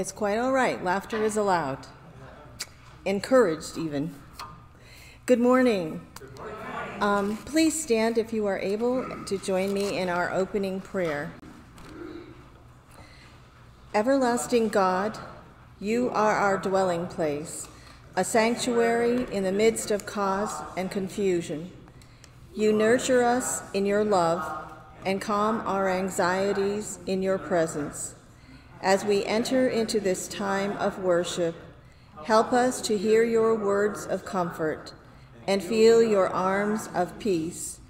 It's quite all right. Laughter is allowed, encouraged even. Good morning. Good morning. Um, please stand if you are able to join me in our opening prayer. Everlasting God, you are our dwelling place, a sanctuary in the midst of cause and confusion. You nurture us in your love and calm our anxieties in your presence. As we enter into this time of worship, help us to hear your words of comfort and feel your arms of peace,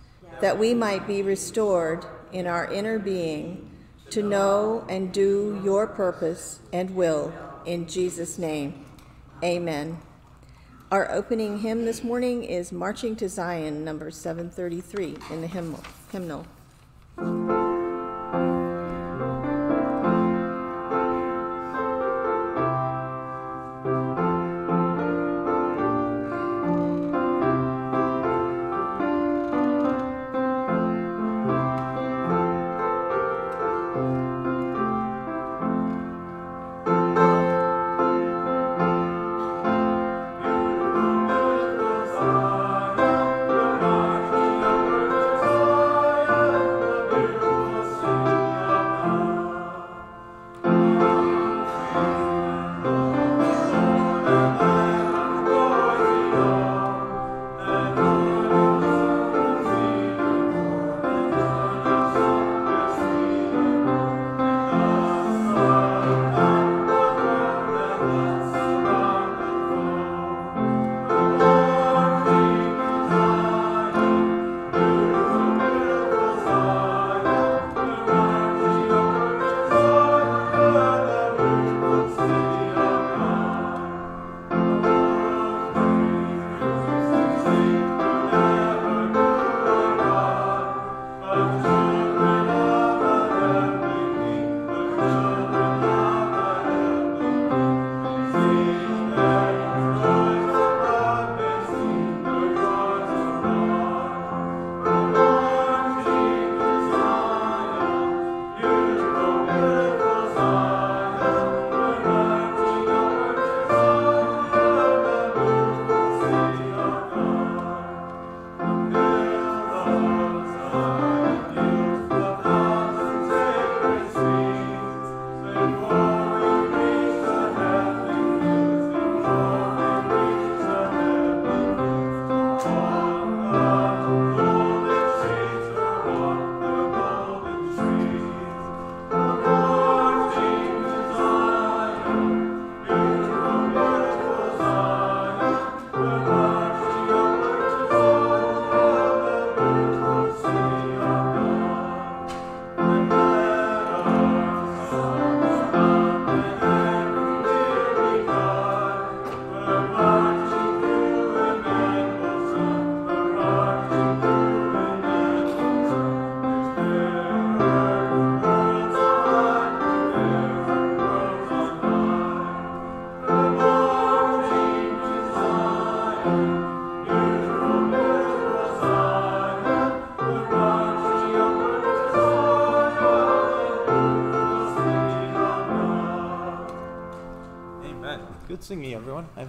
that we might be restored in our inner being to know and do your purpose and will. In Jesus' name, amen. Our opening hymn this morning is Marching to Zion, number 733 in the hymnal. hymnal.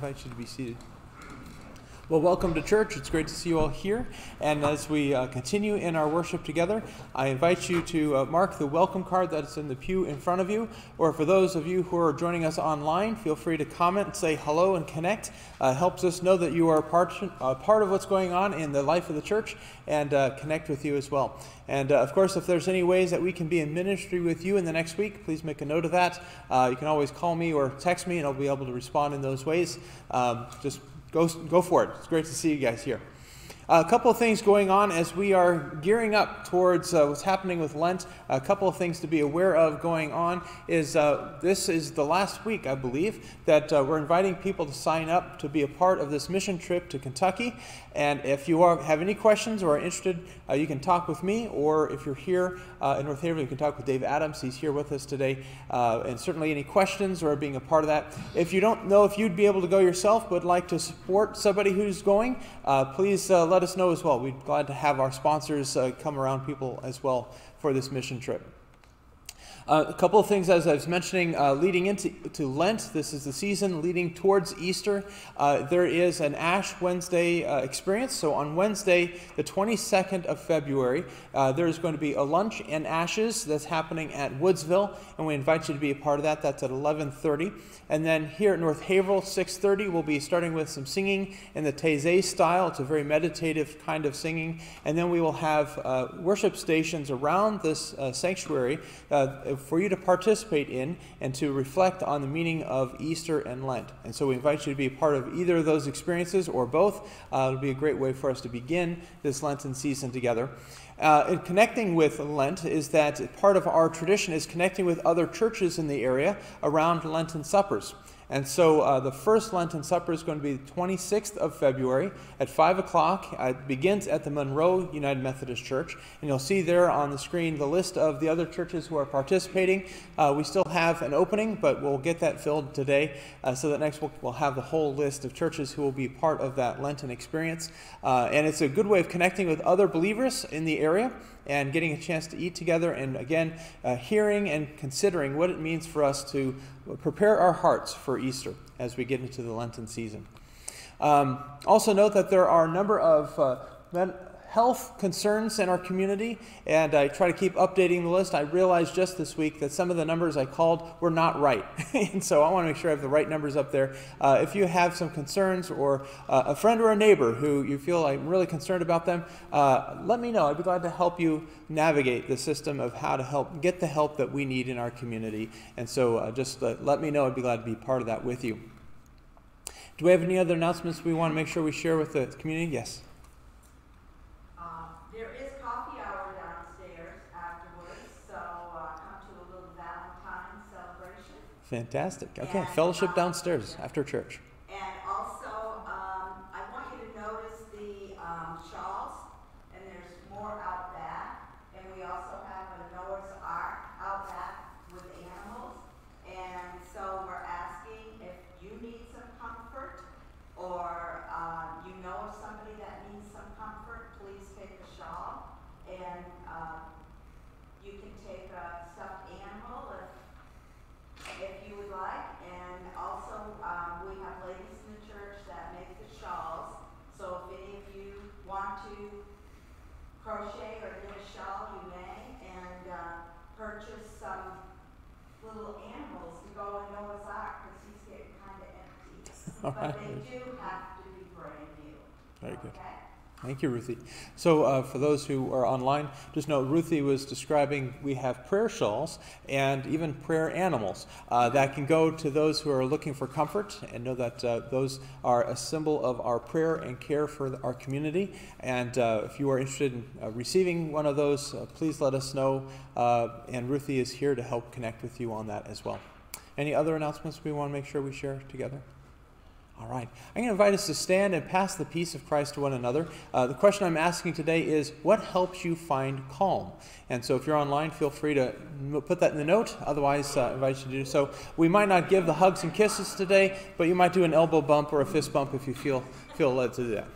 Invite you to be seated. Well, welcome to church. It's great to see you all here. And as we uh, continue in our worship together, I invite you to uh, mark the welcome card that's in the pew in front of you. Or for those of you who are joining us online, feel free to comment, say hello, and connect. Uh, helps us know that you are part, uh, part of what's going on in the life of the church and uh, connect with you as well. And uh, of course, if there's any ways that we can be in ministry with you in the next week, please make a note of that. you can always call me or text me, and I'll be able to respond in those ways. Um, just go, go for it. It's great to see you guys here. A couple of things going on as we are gearing up towards uh, what's happening with Lent. A couple of things to be aware of going on is uh, this is the last week, I believe, that uh, we're inviting people to sign up to be a part of this mission trip to Kentucky. And if you are, have any questions or are interested, uh, you can talk with me, or if you're here uh, in North Haverhill, you can talk with Dave Adams. He's here with us today. Uh, and certainly any questions or being a part of that. If you don't know if you'd be able to go yourself but like to support somebody who's going, please let us know as well. We'd glad to have our sponsors uh, come around people as well for this mission trip. Uh, a couple of things, as I was mentioning, uh, leading into to Lent. This is the season leading towards Easter. Uh, there is an Ash Wednesday uh, experience. So on Wednesday, the 22nd of February, uh, there is going to be a lunch and ashes that's happening at Woodsville, and we invite you to be a part of that. That's at 11:30. And then here at North Haverhill, 6:30, we'll be starting with some singing in the Taizé style. It's a very meditative kind of singing, and then we will have uh, worship stations around this sanctuary for you to participate in and to reflect on the meaning of Easter and Lent. And so we invite you to be a part of either of those experiences or both. Uh, it'll be a great way for us to begin this Lenten season together. Uh, connecting with Lent is that part of our tradition is connecting with other churches in the area around Lenten suppers. And so uh, the first Lenten Supper is going to be the 26th of February at 5 o'clock. It begins at the Monroe United Methodist Church. And you'll see there on the screen the list of the other churches who are participating. Uh, we still have an opening, but we'll get that filled today uh, so that next week we'll have the whole list of churches who will be part of that Lenten experience. Uh, and it's a good way of connecting with other believers in the area and getting a chance to eat together, and again, uh, hearing and considering what it means for us to prepare our hearts for Easter as we get into the Lenten season. Um, also, note that there are a number of uh, health concerns in our community, and I try to keep updating the list. I realized just this week that some of the numbers I called were not right, and so I want to make sure I have the right numbers up there. Uh, if you have some concerns, or uh, a friend or a neighbor who you feel I'm really concerned about them, uh, let me know. I'd be glad to help you navigate the system of how to help get the help that we need in our community. And so uh, just uh, let me know. I'd be glad to be part of that with you. Do we have any other announcements we want to make sure we share with the community? Yes. Fantastic. Okay, fellowship downstairs after church. All but they do have to be brand new. Very good. Thank you, Ruthie. So, uh, for those who are online, just know Ruthie was describing we have prayer shawls and even prayer animals uh, that can go to those who are looking for comfort and know that uh, those are a symbol of our prayer and care for our community. And uh, if you are interested in uh, receiving one of those, uh, please let us know. and Ruthie is here to help connect with you on that as well. Any other announcements we want to make sure we share together? All right. I'm going to invite us to stand and pass the peace of Christ to one another. Uh, the question I'm asking today is what helps you find calm? And so if you're online, feel free to put that in the note. Otherwise, uh, I invite you to do so. We might not give the hugs and kisses today, but you might do an elbow bump or a fist bump if you feel, feel led to do that.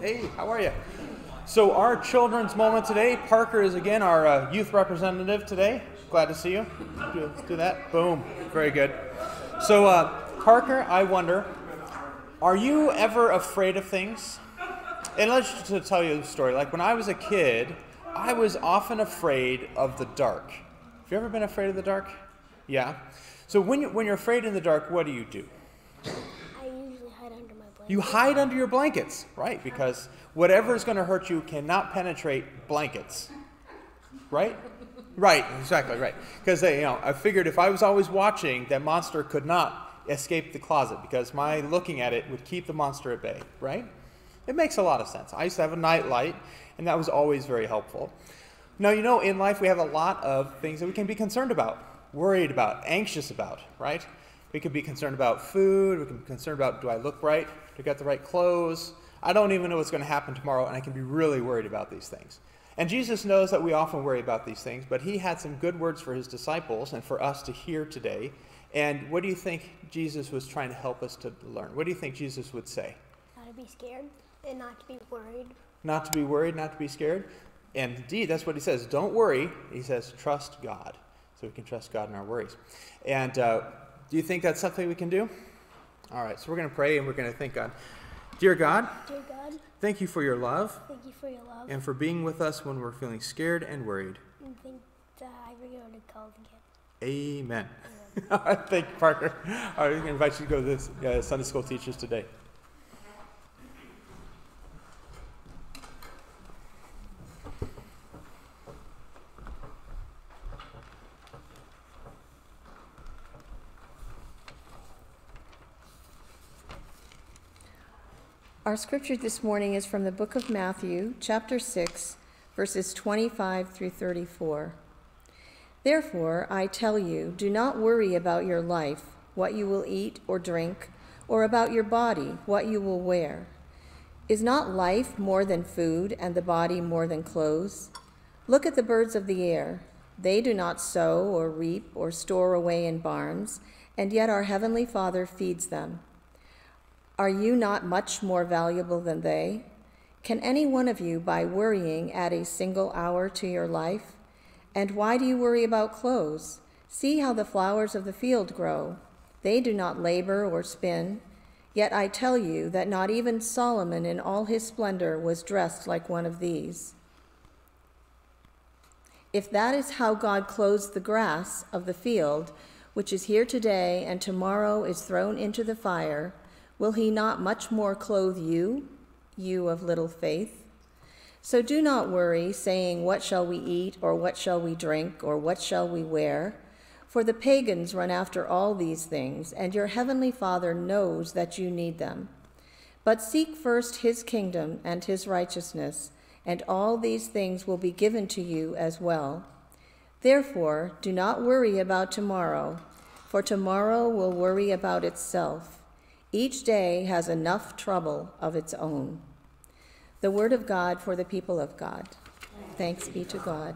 Hey, how are you? So, our children's moment today, Parker is again our uh, youth representative today. Glad to see you. Do, do that. Boom. Very good. So, uh, Parker, I wonder, are you ever afraid of things? And let's just tell you a story. Like when I was a kid, I was often afraid of the dark. Have you ever been afraid of the dark? Yeah? So when, you, when you're afraid in the dark, what do you do? I usually hide under my blanket. You hide under your blankets, right? Because whatever is going to hurt you cannot penetrate blankets. Right? Right, exactly, right. Because you know, I figured if I was always watching, that monster could not escape the closet because my looking at it would keep the monster at bay, right? It makes a lot of sense. I used to have a night light, and that was always very helpful. Now, you know, in life we have a lot of things that we can be concerned about, worried about, anxious about, right? We could be concerned about food, we can be concerned about do I look right? Do I got the right clothes? I don't even know what's going to happen tomorrow, and I can be really worried about these things. And Jesus knows that we often worry about these things, but he had some good words for his disciples and for us to hear today. And what do you think Jesus was trying to help us to learn? What do you think Jesus would say? Not to be scared and not to be worried. Not to be worried, not to be scared. And indeed, that's what he says. Don't worry. He says, trust God. So we can trust God in our worries. And uh, do you think that's something we can do? All right, so we're going to pray and we're going to thank God. Dear God, Dear God, thank you for your love thank you for your love and for being with us when we're feeling scared and worried. and thank that I will go to college again. Amen. All right, thank you, Parker. All right, we can invite you to go to this uh, Sunday school teachers today. Our scripture this morning is from the book of Matthew, chapter 6, verses 25 through 34. Therefore, I tell you, do not worry about your life, what you will eat or drink, or about your body, what you will wear. Is not life more than food, and the body more than clothes? Look at the birds of the air. They do not sow or reap or store away in barns, and yet our heavenly Father feeds them. Are you not much more valuable than they? Can any one of you, by worrying, add a single hour to your life? And why do you worry about clothes? See how the flowers of the field grow. They do not labor or spin. Yet I tell you that not even Solomon in all his splendor was dressed like one of these. If that is how God clothes the grass of the field, which is here today and tomorrow is thrown into the fire, will he not much more clothe you, you of little faith? So do not worry, saying, What shall we eat, or what shall we drink, or what shall we wear? For the pagans run after all these things, and your heavenly Father knows that you need them. But seek first his kingdom and his righteousness, and all these things will be given to you as well. Therefore, do not worry about tomorrow, for tomorrow will worry about itself. Each day has enough trouble of its own. The word of God for the people of God. Thanks be to God.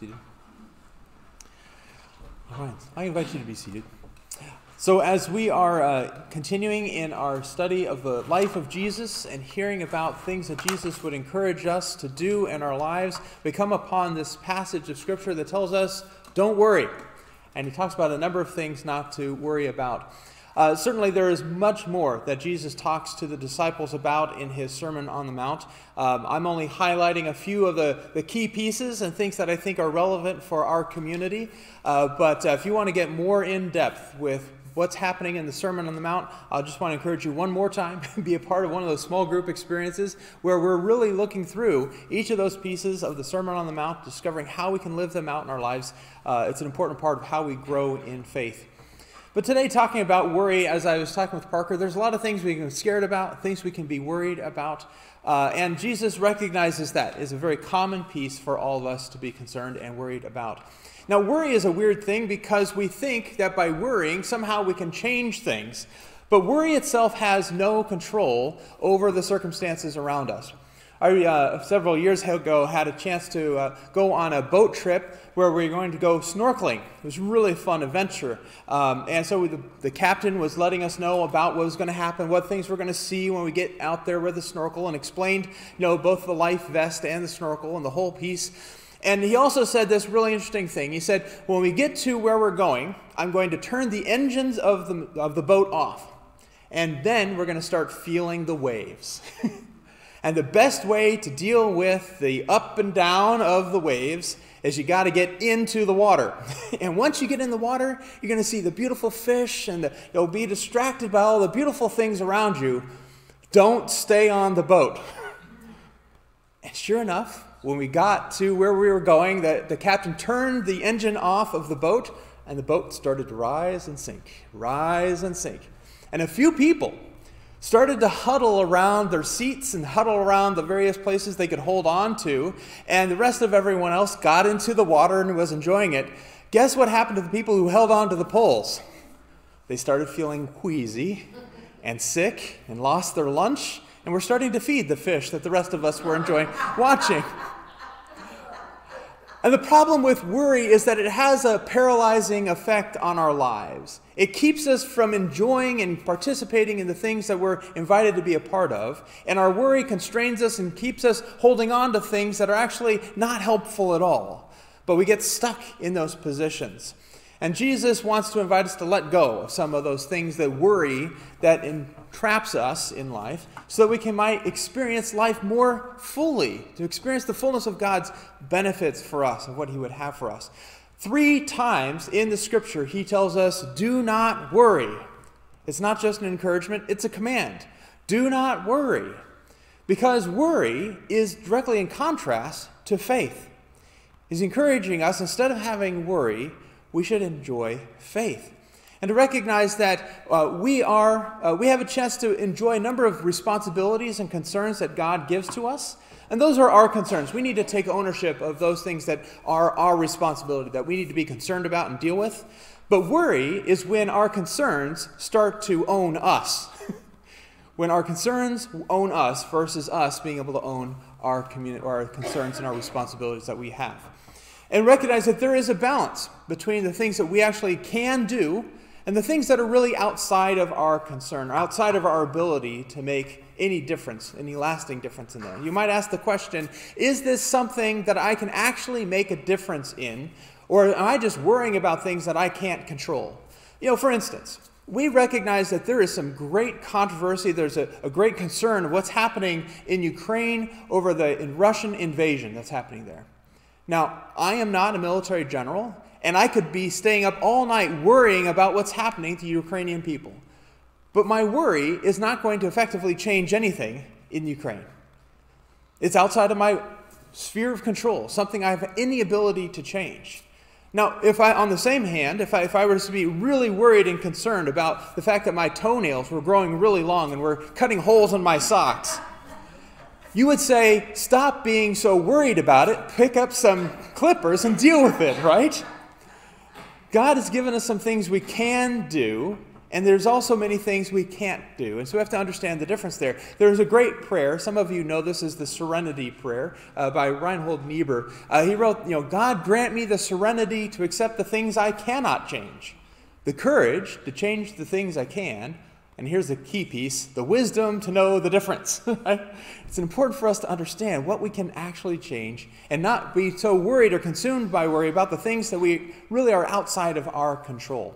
Seated. All right, I invite you to be seated. So, as we are uh, continuing in our study of the life of Jesus and hearing about things that Jesus would encourage us to do in our lives, we come upon this passage of Scripture that tells us, don't worry. And he talks about a number of things not to worry about. Uh, certainly, there is much more that Jesus talks to the disciples about in his Sermon on the Mount. Um, I'm only highlighting a few of the, the key pieces and things that I think are relevant for our community. Uh, but uh, if you want to get more in depth with what's happening in the Sermon on the Mount, I just want to encourage you one more time be a part of one of those small group experiences where we're really looking through each of those pieces of the Sermon on the Mount, discovering how we can live them out in our lives. Uh, it's an important part of how we grow in faith. But today, talking about worry, as I was talking with Parker, there's a lot of things we can be scared about, things we can be worried about. Uh, and Jesus recognizes that is a very common piece for all of us to be concerned and worried about. Now, worry is a weird thing because we think that by worrying, somehow we can change things. But worry itself has no control over the circumstances around us. I, uh, several years ago, had a chance to uh, go on a boat trip where we were going to go snorkeling. It was a really fun adventure. Um, and so the, the captain was letting us know about what was going to happen, what things we're going to see when we get out there with the snorkel, and explained, you know, both the life vest and the snorkel and the whole piece. And he also said this really interesting thing. He said, when we get to where we're going, I'm going to turn the engines of the, of the boat off. And then we're going to start feeling the waves. and the best way to deal with the up and down of the waves is you got to get into the water. and once you get in the water, you're going to see the beautiful fish and the, you'll be distracted by all the beautiful things around you. Don't stay on the boat. and sure enough, when we got to where we were going, the, the captain turned the engine off of the boat and the boat started to rise and sink, rise and sink. And a few people started to huddle around their seats and huddle around the various places they could hold on to, and the rest of everyone else got into the water and was enjoying it. Guess what happened to the people who held on to the poles? They started feeling queasy and sick and lost their lunch, and were starting to feed the fish that the rest of us were enjoying watching. And the problem with worry is that it has a paralyzing effect on our lives. It keeps us from enjoying and participating in the things that we're invited to be a part of. And our worry constrains us and keeps us holding on to things that are actually not helpful at all. But we get stuck in those positions. And Jesus wants to invite us to let go of some of those things that worry, that entraps us in life, so that we can might experience life more fully, to experience the fullness of God's benefits for us and what He would have for us. Three times in the scripture, He tells us, Do not worry. It's not just an encouragement, it's a command. Do not worry. Because worry is directly in contrast to faith. He's encouraging us, instead of having worry, we should enjoy faith. And to recognize that uh, we, are, uh, we have a chance to enjoy a number of responsibilities and concerns that God gives to us. And those are our concerns. We need to take ownership of those things that are our responsibility, that we need to be concerned about and deal with. But worry is when our concerns start to own us. when our concerns own us versus us being able to own our, communi- our concerns and our responsibilities that we have and recognize that there is a balance between the things that we actually can do and the things that are really outside of our concern, or outside of our ability to make any difference, any lasting difference in there. You might ask the question is this something that I can actually make a difference in, or am I just worrying about things that I can't control? You know, for instance, we recognize that there is some great controversy, there's a, a great concern of what's happening in Ukraine over the in Russian invasion that's happening there. Now, I am not a military general, and I could be staying up all night worrying about what's happening to the Ukrainian people. But my worry is not going to effectively change anything in Ukraine. It's outside of my sphere of control, something I have any ability to change. Now, if I, on the same hand, if I, if I were to be really worried and concerned about the fact that my toenails were growing really long and were cutting holes in my socks, you would say, stop being so worried about it, pick up some clippers and deal with it, right? God has given us some things we can do, and there's also many things we can't do. And so we have to understand the difference there. There's a great prayer. Some of you know this is the Serenity Prayer uh, by Reinhold Niebuhr. Uh, he wrote, you know, God grant me the serenity to accept the things I cannot change, the courage to change the things I can, and here's the key piece the wisdom to know the difference. it's important for us to understand what we can actually change and not be so worried or consumed by worry about the things that we really are outside of our control.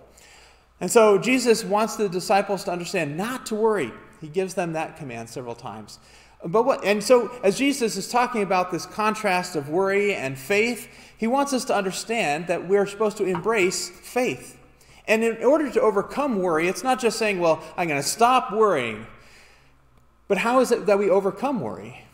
And so Jesus wants the disciples to understand not to worry. He gives them that command several times. But what, and so, as Jesus is talking about this contrast of worry and faith, he wants us to understand that we're supposed to embrace faith. And in order to overcome worry, it's not just saying, well, I'm going to stop worrying. But how is it that we overcome worry?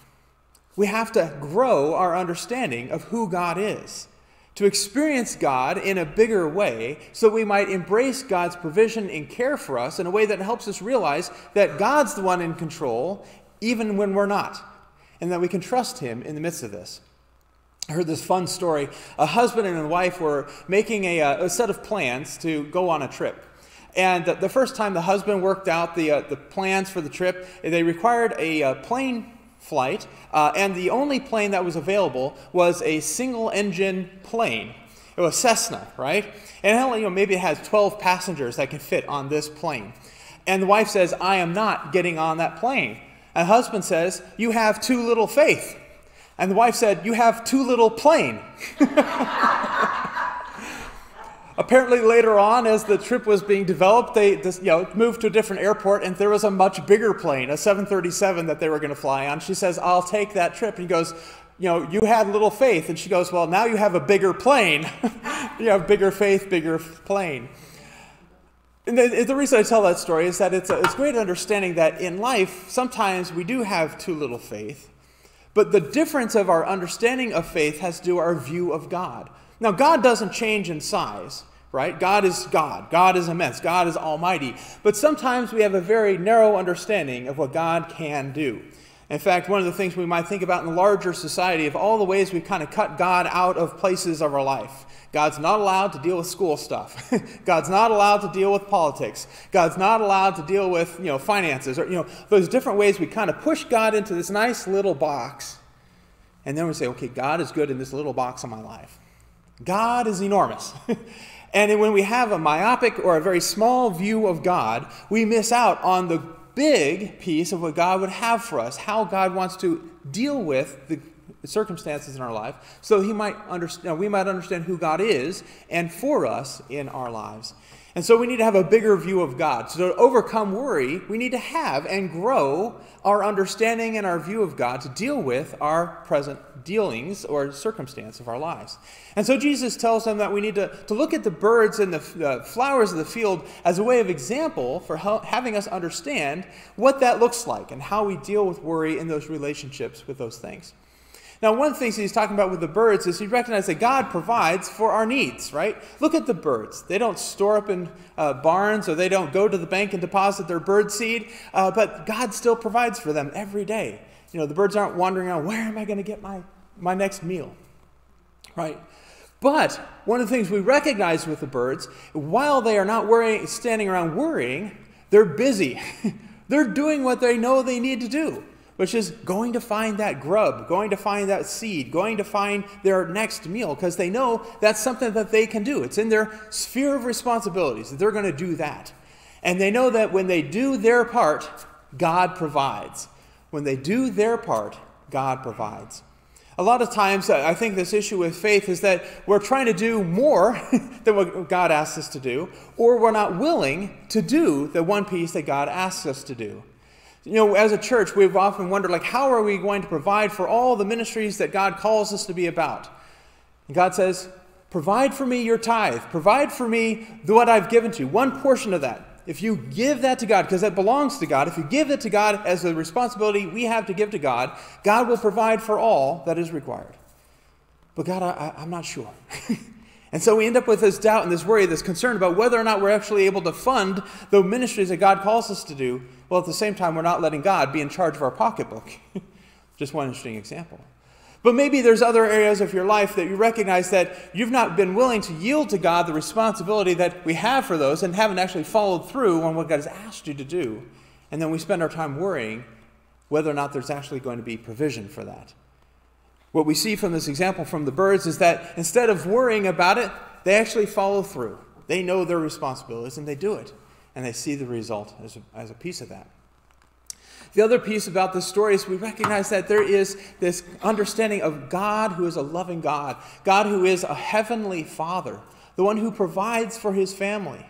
We have to grow our understanding of who God is, to experience God in a bigger way, so we might embrace God's provision and care for us in a way that helps us realize that God's the one in control, even when we're not, and that we can trust Him in the midst of this. I heard this fun story. A husband and a wife were making a, uh, a set of plans to go on a trip. And the first time the husband worked out the, uh, the plans for the trip, they required a uh, plane flight, uh, and the only plane that was available was a single engine plane. It was Cessna, right? And only, you know, maybe it has 12 passengers that can fit on this plane. And the wife says, I am not getting on that plane. And the husband says, You have too little faith. And the wife said, You have too little plane. Apparently, later on, as the trip was being developed, they you know, moved to a different airport, and there was a much bigger plane, a 737 that they were going to fly on. She says, I'll take that trip. And he goes, You know, you had little faith. And she goes, Well, now you have a bigger plane. you have bigger faith, bigger plane. And the, the, reason I tell that story is that it's a, it's great understanding that in life, sometimes we do have too little faith. But the difference of our understanding of faith has to do our view of God. Now, God doesn't change in size, right? God is God. God is immense. God is almighty. But sometimes we have a very narrow understanding of what God can do. In fact, one of the things we might think about in the larger society of all the ways we've kind of cut God out of places of our life. God's not allowed to deal with school stuff. God's not allowed to deal with politics. God's not allowed to deal with, you know, finances or you know, those different ways we kind of push God into this nice little box. And then we say, "Okay, God is good in this little box of my life." God is enormous. and when we have a myopic or a very small view of God, we miss out on the big piece of what God would have for us, how God wants to deal with the circumstances in our life, so he might understand, we might understand who God is and for us in our lives. And so we need to have a bigger view of God. So to overcome worry, we need to have and grow our understanding and our view of God to deal with our present dealings or circumstance of our lives. And so Jesus tells them that we need to, to look at the birds and the uh, flowers of the field as a way of example for having us understand what that looks like and how we deal with worry in those relationships with those things. Now, one of the things he's talking about with the birds is he recognizes that God provides for our needs, right? Look at the birds. They don't store up in uh, barns or they don't go to the bank and deposit their bird seed, uh, but God still provides for them every day. You know, the birds aren't wandering around, where am I going to get my, my next meal? Right? But one of the things we recognize with the birds, while they are not worrying, standing around worrying, they're busy. they're doing what they know they need to do which is going to find that grub, going to find that seed, going to find their next meal, because they know that's something that they can do. It's in their sphere of responsibilities that they're going to do that. And they know that when they do their part, God provides. When they do their part, God provides. A lot of times, uh, I think this issue with faith is that we're trying to do more than what God asks us to do, or we're not willing to do the one piece that God asks us to do. You know, as a church, we've often wondered, like, how are we going to provide for all the ministries that God calls us to be about? And God says, provide for me your tithe. Provide for me the what I've given to you, one portion of that. If you give that to God, because that belongs to God, if you give it to God as a responsibility we have to give to God, God will provide for all that is required. But God, I, am not sure. And so we end up with this doubt and this worry, this concern about whether or not we're actually able to fund the ministries that God calls us to do, while at the same time we're not letting God be in charge of our pocketbook. Just one interesting example. But maybe there's other areas of your life that you recognize that you've not been willing to yield to God the responsibility that we have for those and haven't actually followed through on what God has asked you to do. And then we spend our time worrying whether or not there's actually going to be provision for that. What we see from this example from the birds is that instead of worrying about it, they actually follow through. They know their responsibilities and they do it. And they see the result as a, as a piece of that. The other piece about this story is we recognize that there is this understanding of God who is a loving God, God who is a heavenly Father, the one who provides for his family.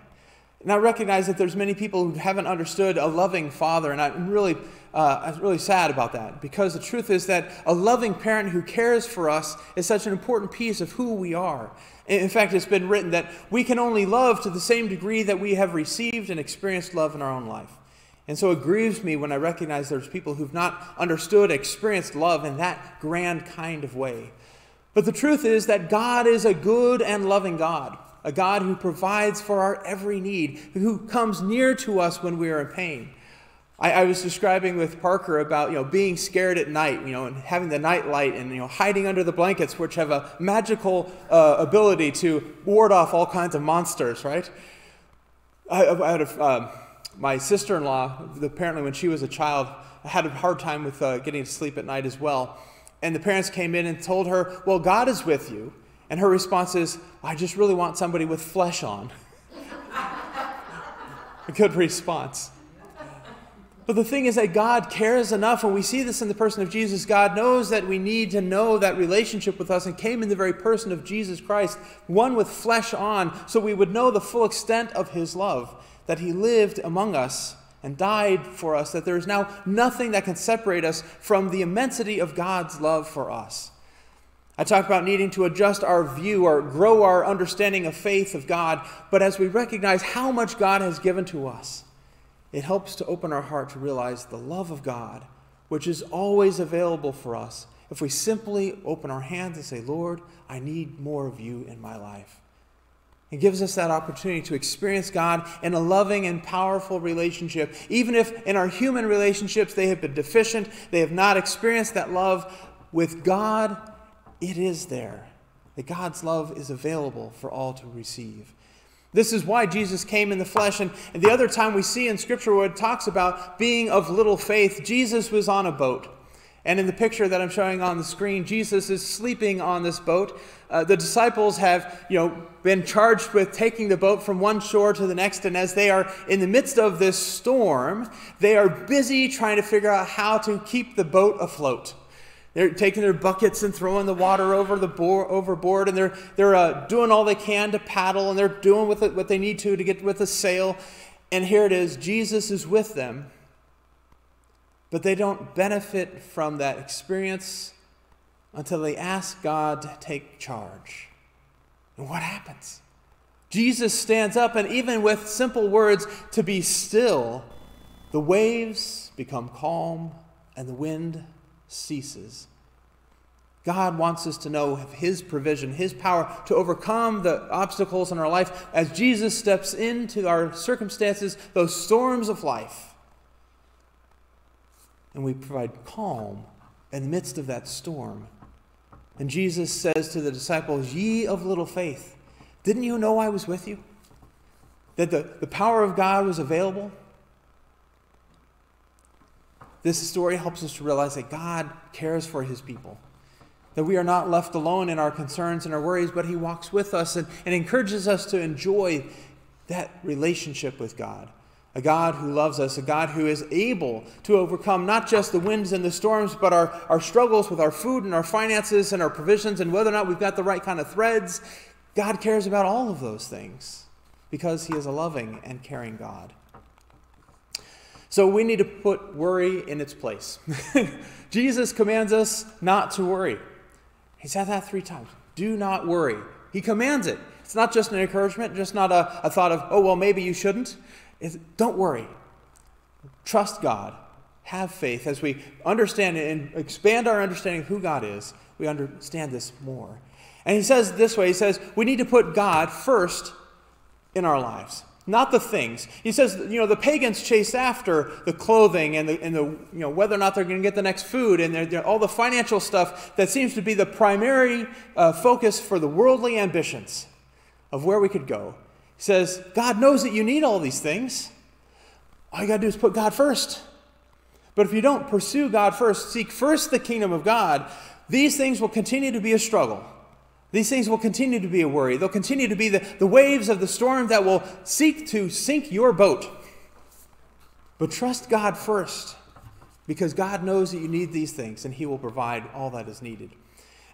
And I recognize that there's many people who haven't understood a loving father, and I'm really, uh, I'm really sad about that because the truth is that a loving parent who cares for us is such an important piece of who we are. In fact, it's been written that we can only love to the same degree that we have received and experienced love in our own life. And so it grieves me when I recognize there's people who've not understood, experienced love in that grand kind of way. But the truth is that God is a good and loving God a God who provides for our every need, who comes near to us when we are in pain. I, I, was describing with Parker about you know being scared at night, you know, and having the night light and you know hiding under the blankets, which have a magical uh, ability to ward off all kinds of monsters, right? I, I had a, uh, my sister in law, apparently when she was a child, had a hard time with uh, getting to sleep at night as well. And the parents came in and told her, Well, God is with you. And her response is, I just really want somebody with flesh on. a good response. But the thing is that God cares enough, and we see this in the person of Jesus. God knows that we need to know that relationship with us and came in the very person of Jesus Christ, one with flesh on, so we would know the full extent of his love, that he lived among us and died for us, that there is now nothing that can separate us from the immensity of God's love for us. I talk about needing to adjust our view or grow our understanding of faith of God, but as we recognize how much God has given to us, it helps to open our heart to realize the love of God, which is always available for us if we simply open our hands and say, Lord, I need more of you in my life. It gives us that opportunity to experience God in a loving and powerful relationship. Even if in our human relationships they have been deficient, they have not experienced that love, with God, it is there. That God's love is available for all to receive. This is why Jesus came in the flesh. And, the other time we see in Scripture where it talks about being of little faith, Jesus was on a boat. And in the picture that I'm showing on the screen, Jesus is sleeping on this boat. Uh, the disciples have, you know, been charged with taking the boat from one shore to the next, and as they are in the midst of this storm, they are busy trying to figure out how to keep the boat afloat. They're taking their buckets and throwing the water over the board, overboard, and they're, they're uh, doing all they can to paddle, and they're doing with it what they need to to get with the sail. And here it is Jesus is with them, but they don't benefit from that experience until they ask God to take charge. And what happens? Jesus stands up, and even with simple words, to be still, the waves become calm and the wind ceases. God wants us to know His provision, His power to overcome the obstacles in our life as Jesus steps into our circumstances, those storms of life. And we provide calm in the midst of that storm. And Jesus says to the disciples, Ye of little faith, didn't you know I was with you? That the, the power of God was available? This story helps us to realize that God cares for his people. That we are not left alone in our concerns and our worries, but he walks with us and, and encourages us to enjoy that relationship with God. A God who loves us, a God who is able to overcome not just the winds and the storms, but our, our struggles with our food and our finances and our provisions and whether or not we've got the right kind of threads. God cares about all of those things because He is a loving and caring God. So we need to put worry in its place. Jesus commands us not to worry. He said that three times. Do not worry. He commands it. It's not just an encouragement, just not a, a thought of, oh, well, maybe you shouldn't. It's, don't worry. Trust God. Have faith. As we understand and expand our understanding of who God is, we understand this more. And he says this way He says, we need to put God first in our lives not the things. He says, you know, the pagans chase after the clothing and the, and the you know, whether or not they're going to get the next food and they're, they're, all the financial stuff that seems to be the primary uh, focus for the worldly ambitions of where we could go. He says, God knows that you need all these things. All you got to do is put God first. But if you don't pursue God first, seek first the kingdom of God, these things will continue to be a struggle. These things will continue to be a worry. They'll continue to be the, the waves of the storm that will seek to sink your boat. But trust God first, because God knows that you need these things, and He will provide all that is needed.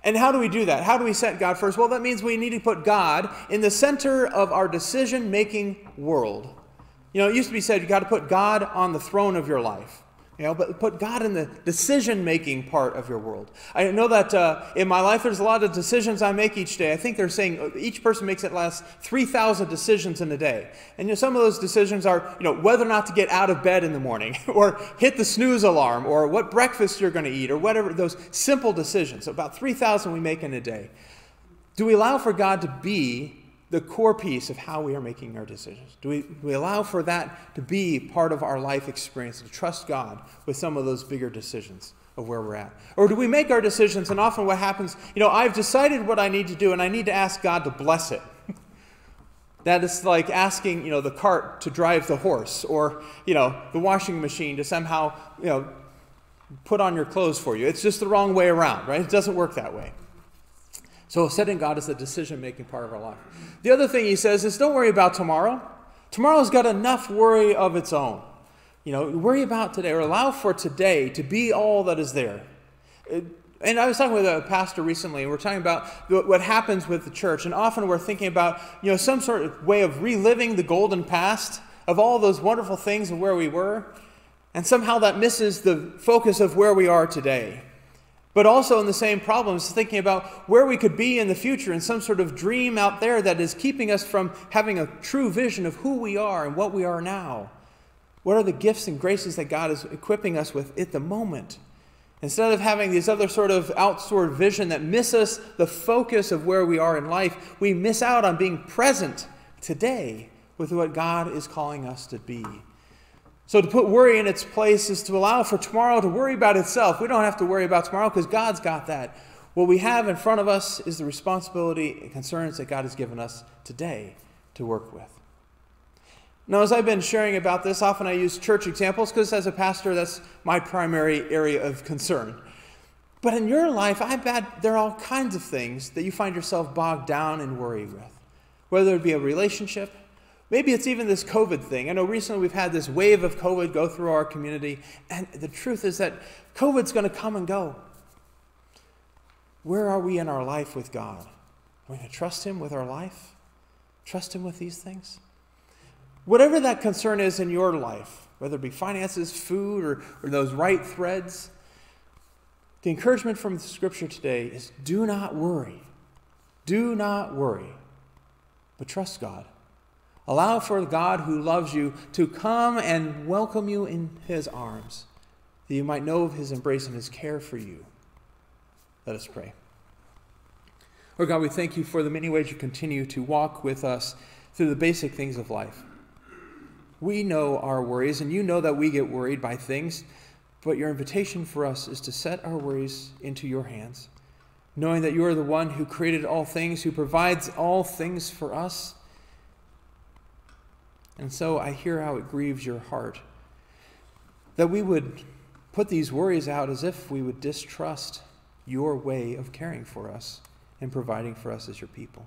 And how do we do that? How do we set God first? Well, that means we need to put God in the center of our decision making world. You know, it used to be said you got to put God on the throne of your life. You know, but put God in the decision making part of your world. I know that uh, in my life there's a lot of decisions I make each day. I think they're saying uh, each person makes at least 3,000 decisions in a day. And you know, some of those decisions are, you know, whether or not to get out of bed in the morning, or hit the snooze alarm, or what breakfast you're going to eat, or whatever, those simple decisions. So about 3,000 we make in a day. Do we allow for God to be the core piece of how we are making our decisions? Do we, do we allow for that to be part of our life experience, to trust God with some of those bigger decisions of where we're at? Or do we make our decisions, and often what happens, you know, I've decided what I need to do, and I need to ask God to bless it. That is like asking, you know, the cart to drive the horse or, you know, the washing machine to somehow, you know, put on your clothes for you. It's just the wrong way around, right? It doesn't work that way. So setting God is the decision making part of our life. The other thing he says is don't worry about tomorrow. Tomorrow's got enough worry of its own. You know, worry about today or allow for today to be all that is there. It, and I was talking with a pastor recently, and we're talking about what happens with the church. And often we're thinking about, you know, some sort of way of reliving the golden past of all those wonderful things of where we were. And somehow that misses the focus of where we are today. But also in the same problems, thinking about where we could be in the future and some sort of dream out there that is keeping us from having a true vision of who we are and what we are now. What are the gifts and graces that God is equipping us with at the moment? Instead of having these other sort of outward vision that miss us the focus of where we are in life, we miss out on being present today with what God is calling us to be. So to put worry in its place is to allow for tomorrow to worry about itself. We don't have to worry about tomorrow because God's got that. What we have in front of us is the responsibility and concerns that God has given us today to work with. Now, as I've been sharing about this, often I use church examples because as a pastor, that's my primary area of concern. But in your life, I bet there are all kinds of things that you find yourself bogged down and worried with. Whether it be a relationship, maybe it's even this COVID thing. I know recently we've had this wave of COVID go through our community, and the truth is that COVID's going to come and go. Where are we in our life with God? Are we going to trust Him with our life? Trust Him with these things? Whatever that concern is in your life, whether it be finances, food, or, or those right threads, the encouragement from the scripture today is do not worry. Do not worry, but trust God. Allow for God who loves you to come and welcome you in his arms, that you might know of his embrace and his care for you. Let us pray. Lord God, we thank you for the many ways you continue to walk with us through the basic things of life. We know our worries, and you know that we get worried by things, but your invitation for us is to set our worries into your hands, knowing that you are the one who created all things, who provides all things for us. And so I hear how it grieves your heart that we would put these worries out as if we would distrust your way of caring for us and providing for us as your people.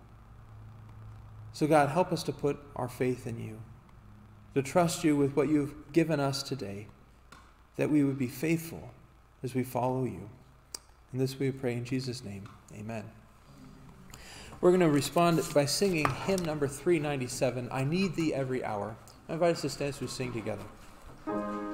So, God, help us to put our faith in you to trust you with what you've given us today, that we would be faithful as we follow you. And this we pray in Jesus' name. Amen. We're going to respond by singing hymn number 397, I Need Thee Every Hour. I invite us to stand as we sing together.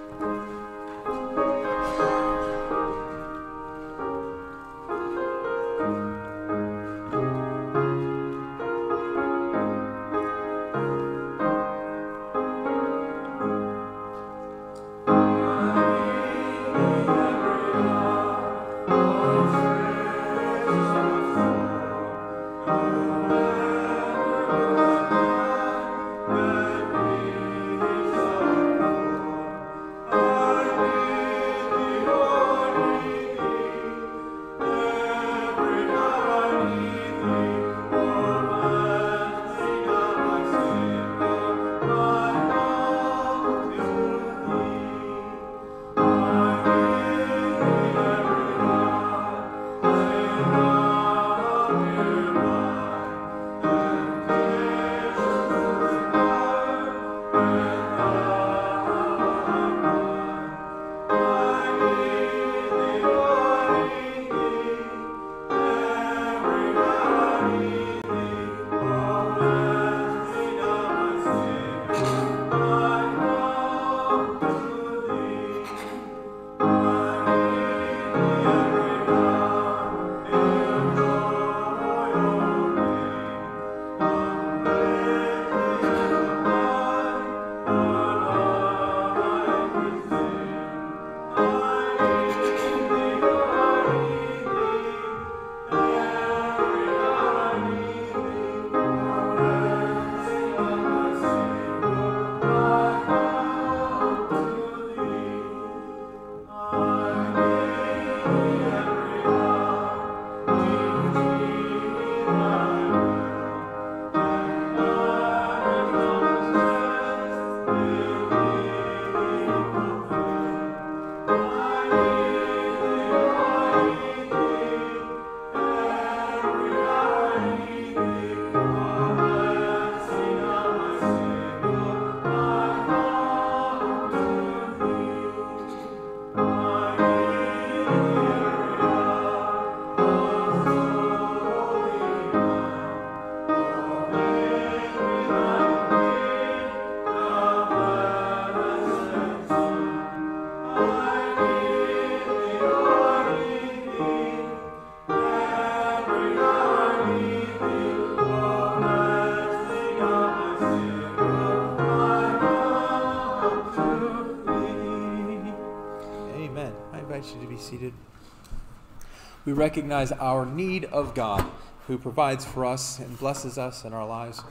Recognize our need of God, who provides for us and blesses us in our lives.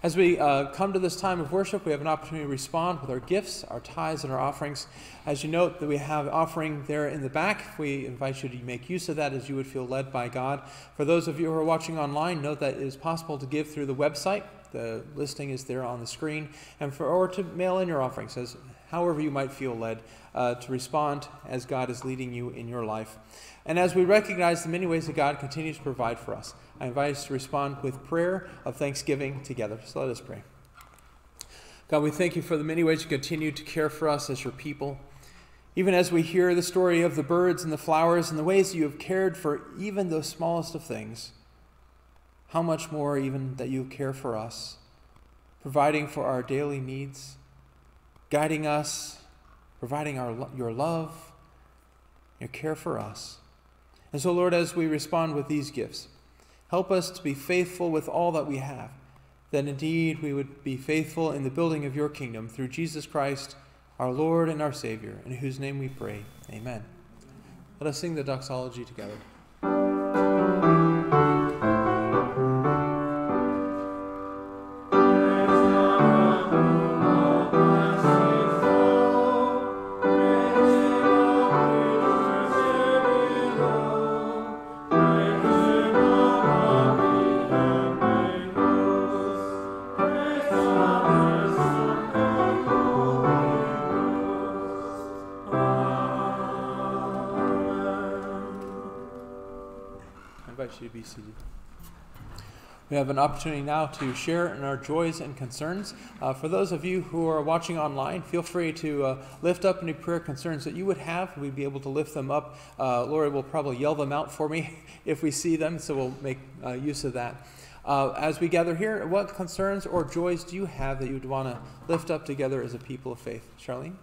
As we uh, come to this time of worship, we have an opportunity to respond with our gifts, our tithes, and our offerings. As you note that we have offering there in the back, we invite you to make use of that as you would feel led by God. For those of you who are watching online, note that it is possible to give through the website. The listing is there on the screen, and for or to mail in your offerings as however you might feel led uh, to respond as God is leading you in your life. And as we recognize the many ways that God continues to provide for us, I invite us to respond with prayer of thanksgiving together. So let us pray. God, we thank you for the many ways you continue to care for us as your people. Even as we hear the story of the birds and the flowers and the ways you have cared for even the smallest of things, how much more even that you care for us, providing for our daily needs, guiding us, providing our, your love, your care for us. And so, Lord, as we respond with these gifts, help us to be faithful with all that we have, that indeed we would be faithful in the building of your kingdom through Jesus Christ, our Lord and our Savior, in whose name we pray. Amen. Let us sing the doxology together. Have an opportunity now to share in our joys and concerns. Uh, for those of you who are watching online, feel free to uh, lift up any prayer concerns that you would have. We'd be able to lift them up. Uh, Lori will probably yell them out for me if we see them, so we'll make uh, use of that. Uh, as we gather here, what concerns or joys do you have that you would want to lift up together as a people of faith? Charlene?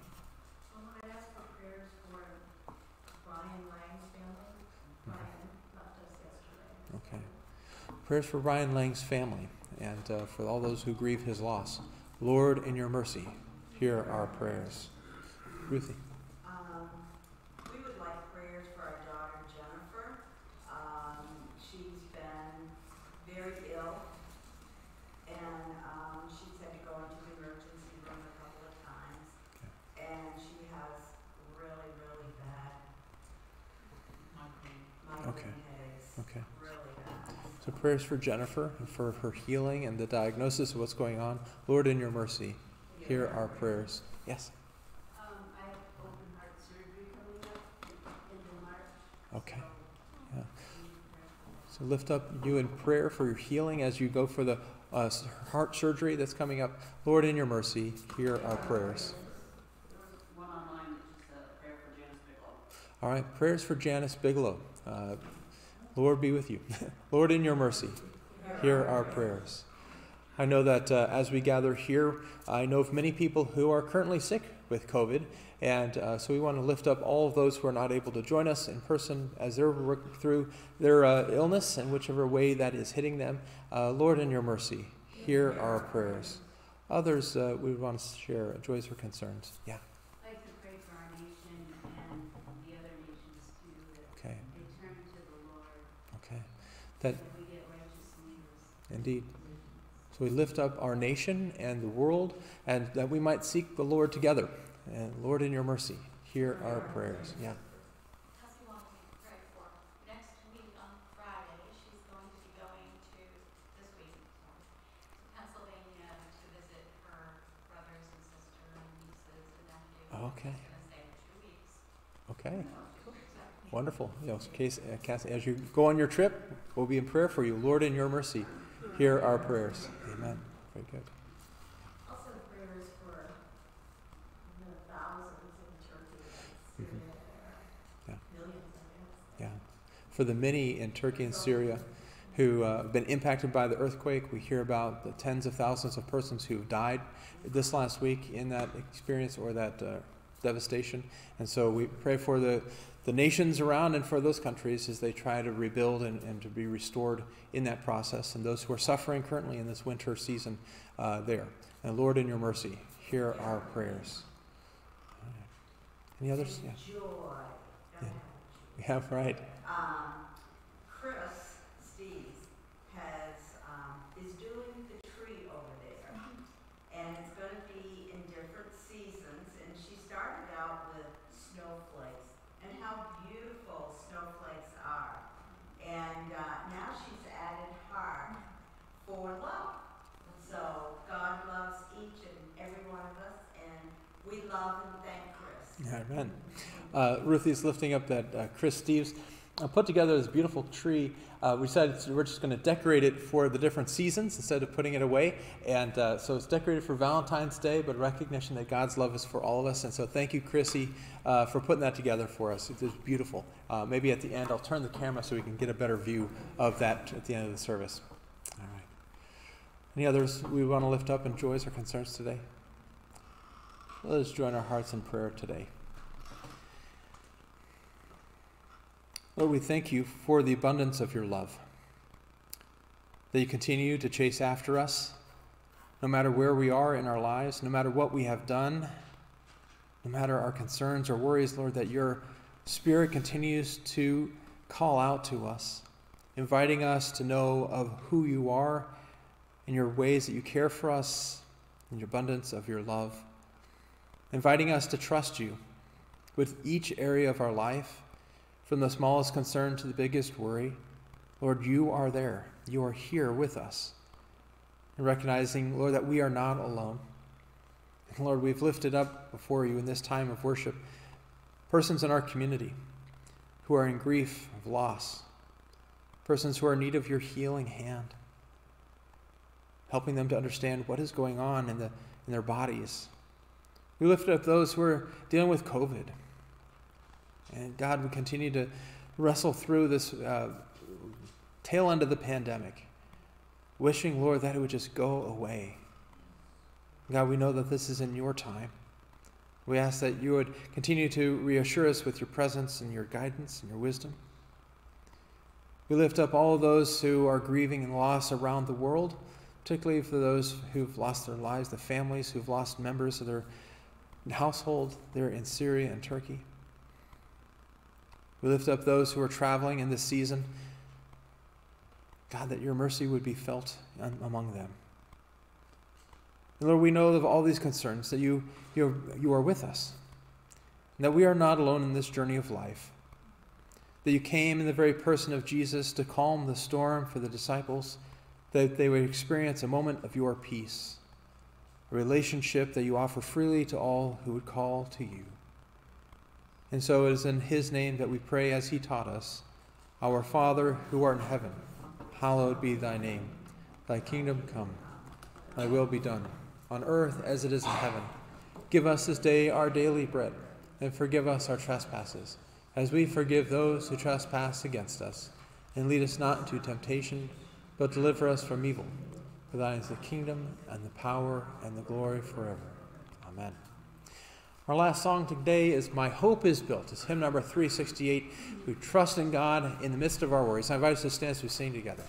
Prayers for Brian Lang's family and uh, for all those who grieve his loss. Lord, in your mercy, hear our prayers. Ruthie. Um, we would like prayers for our daughter Jennifer. Um, she's been very ill, and um, she's had to go into the emergency room a couple of times, and she has really, really bad migraine Okay. headaches. Okay. Really bad. So prayers for Jennifer and for her healing and the diagnosis of what's going on. Lord, in your mercy, hear our prayers. Yes. Um, I have open heart surgery coming up in March. Okay. Yeah. So lift up you in prayer for your healing as you go for the uh, heart surgery that's coming up. Lord, in your mercy, hear our prayers. one online that's just a prayer for Janice Bigelow. All right, prayers for Janice Bigelow. Uh, Lord be with you. Lord, in your mercy, hear our prayers. I know that uh, as we gather here, I know of many people who are currently sick with COVID, and uh, so we want to lift up all of those who are not able to join us in person as they're working through their uh, illness and whichever way that is hitting them. Uh, Lord, in your mercy, hear our prayers. Others, uh, we want to share joys or concerns. Yeah, That. Indeed. So we lift up our nation and the world, and that we might seek the Lord together. And Lord, in your mercy, hear our prayers. Yeah. Okay. Okay. Wonderful. You know, case, uh, Cassie, as you go on your trip, we'll be in prayer for you. Lord, in your mercy, hear our prayers. Amen. Very good. Also prayers for the thousands in Turkey and Syria Yeah. millions Yeah. For the many in Turkey and Syria who uh, have been impacted by the earthquake, we hear about the tens of thousands of persons who have died this last week in that experience or that uh, devastation. And so we pray for the, the nations around and for those countries as they try to rebuild and, and to be restored in that process, and those who are suffering currently in this winter season uh, there. And Lord, in your mercy, hear our prayers. Right. Any others? Yeah. Yeah. Yeah, right. Um, Chris Steves has, um, is doing the tree over there. And it's gonna be in different seasons, and she started out with snowflakes, and how beautiful snowflakes are. And, uh, now she's added heart for love. So God loves each and every one of us, and we love and thank Chris. Yeah, amen. Uh, Ruthie's lifting up that uh, Chris Steves uh, put together this beautiful tree. Uh, we decided we're just going to decorate it for the different seasons instead of putting it away. And uh, so it's decorated for Valentine's Day, but recognition that God's love is for all of us. And so thank you, Chrissy, for putting that together for us. It is beautiful. Maybe at the end, I'll turn the camera so we can get a better view of that at the end of the service. All right. Any others we want to lift up in joys or concerns today? Let us join our hearts in prayer today. Lord, we thank you for the abundance of your love. That you continue to chase after us, no matter where we are in our lives, no matter what we have done, no matter our concerns or worries, Lord, that your Spirit continues to call out to us, inviting us to know of who you are and your ways that you care for us and your abundance of your love, inviting us to trust you with each area of our life from the smallest concern to the biggest worry, Lord, you are there. You are here with us. And recognizing, Lord, that we are not alone. And Lord, we've lifted up before you in this time of worship persons in our community who are in grief of loss, persons who are in need of your healing hand, helping them to understand what is going on in, the, in their bodies. We lifted up those who are dealing with COVID. And God, we continue to wrestle through this uh, tail end of the pandemic, wishing, Lord, that it would just go away. God, we know that this is in your time. We ask that you would continue to reassure us with your presence and your guidance and your wisdom. We lift up all those who are grieving and loss around the world, particularly for those who've lost their lives, the families who've lost members of their household. They're in Syria and Turkey. We lift up those who are traveling in this season. God, that your mercy would be felt among them. And Lord, we know of all these concerns that you, you, you are with us, and that we are not alone in this journey of life. That you came in the very person of Jesus to calm the storm for the disciples, that they would experience a moment of your peace, a relationship that you offer freely to all who would call to you. And so it is in his name that we pray as he taught us Our Father, who art in heaven, hallowed be thy name. Thy kingdom come, thy will be done, on earth as it is in heaven. Give us this day our daily bread, and forgive us our trespasses, as we forgive those who trespass against us. And lead us not into temptation, but deliver us from evil. For thine is the kingdom, and the power, and the glory forever. Our last song today is My Hope is Built. It's hymn number 368. We trust in God in the midst of our worries. I invite us to stand as we sing together.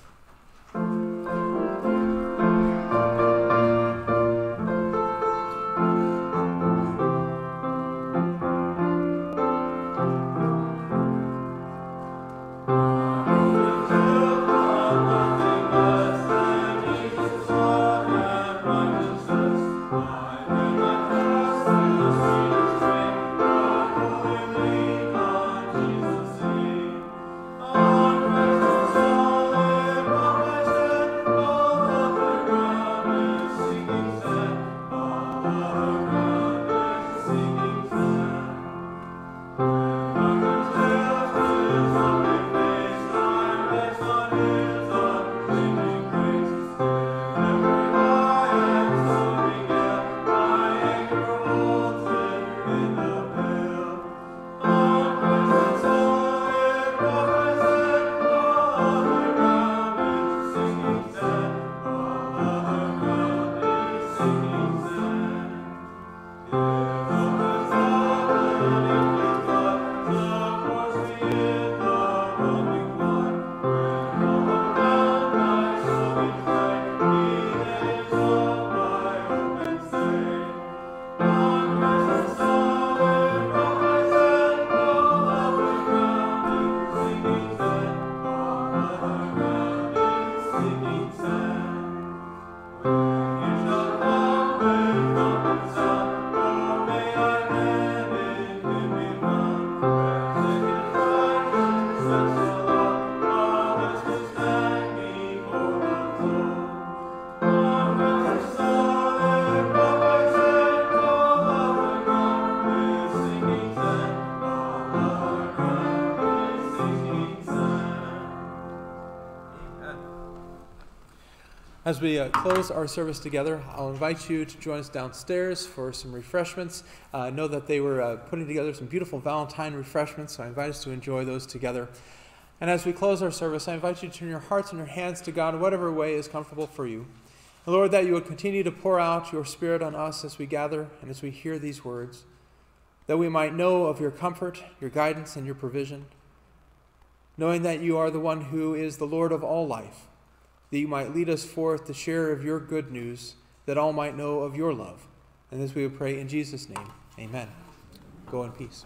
As we uh, close our service together, I'll invite you to join us downstairs for some refreshments. Uh, I know that they were uh, putting together some beautiful Valentine refreshments, so I invite us to enjoy those together. And as we close our service, I invite you to turn your hearts and your hands to God in whatever way is comfortable for you. And Lord, that you would continue to pour out your Spirit on us as we gather and as we hear these words, that we might know of your comfort, your guidance, and your provision, knowing that you are the one who is the Lord of all life that you might lead us forth to share of your good news, that all might know of your love. And this we would pray in Jesus' name. Amen. Go in peace.